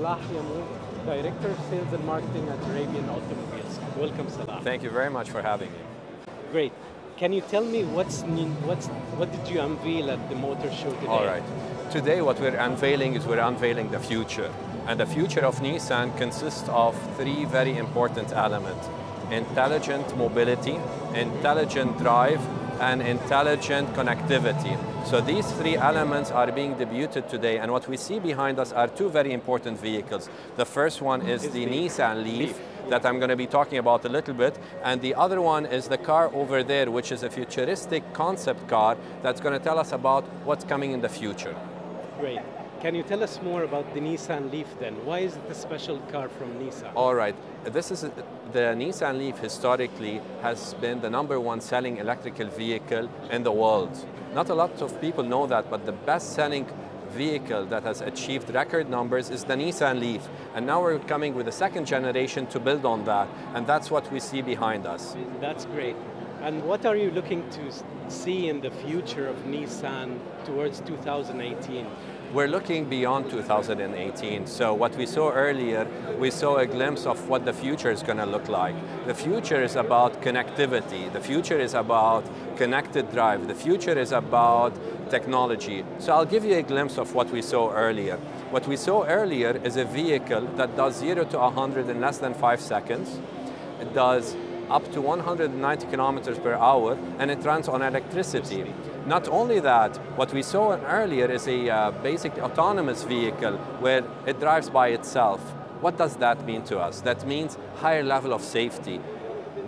Mahyamoud, Director of Sales and Marketing at Arabian Automobiles. Welcome, Salah. Thank you very much for having me. Great. Can you tell me what's, what's what did you unveil at the motor show today? All right. Today what we're unveiling is we're unveiling the future. And the future of Nissan consists of three very important elements. Intelligent mobility, intelligent drive, and intelligent connectivity. So these three elements are being debuted today, and what we see behind us are two very important vehicles. The first one is, the, the, Nissan Leaf, Leaf, that I'm going to be talking about a little bit, and the other one is the car over there, which is a futuristic concept car that's going to tell us about what's coming in the future. Great. Can you tell us more about the Nissan Leaf then? Why is it a special car from Nissan? All right. This is the Nissan Leaf historically has been the number one selling electrical vehicle in the world. Not a lot of people know that, but the best selling vehicle that has achieved record numbers is the Nissan Leaf. And now we're coming with a second generation to build on that. And that's what we see behind us. That's great. And what are you looking to see in the future of Nissan towards 2018? We're looking beyond 2018. So what we saw earlier, we saw a glimpse of what the future is going to look like. The future is about connectivity. The future is about connected drive. The future is about technology. So I'll give you a glimpse of what we saw earlier. What we saw earlier is a vehicle that does 0 to 100 in less than 5 seconds. It does up to 190 kilometers per hour, and it runs on electricity. Not only that, what we saw earlier is a uh, basic autonomous vehicle where it drives by itself. What does that mean to us? That means higher level of safety,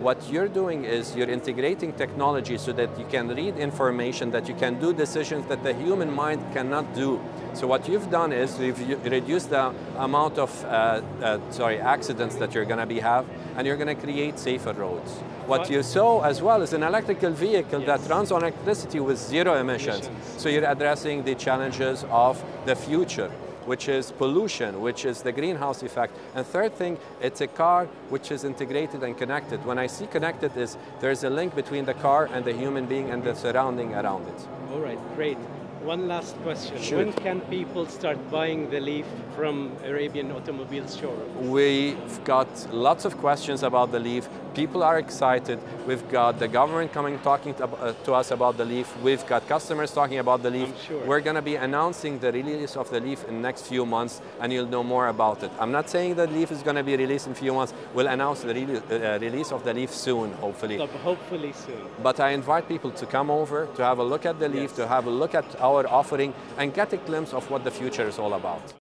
what you're doing is you're integrating technology so that you can read information, that you can do decisions that the human mind cannot do. So what you've done is you've reduced the amount of uh, uh, sorry accidents that you're going to be have, and you're going to create safer roads. What you saw as well is an electrical vehicle yes. that runs on electricity with zero emissions. emissions. So you're addressing the challenges of the future which is pollution, which is the greenhouse effect. And third thing, it's a car which is integrated and connected. When I see connected is there's a link between the car and the human being and the surrounding around it. All right, great. One last question. Shoot. When can people start buying the Leaf from Arabian Automobiles showroom? We've got lots of questions about the Leaf. People are excited. We've got the government coming talking to, uh, to us about the Leaf. We've got customers talking about the Leaf. Sure. We're going to be announcing the release of the Leaf in the next few months, and you'll know more about it. I'm not saying the Leaf is going to be released in a few months. We'll announce the re uh, release of the Leaf soon, hopefully. Hopefully soon. But I invite people to come over, to have a look at the Leaf, yes. to have a look at our offering, and get a glimpse of what the future is all about.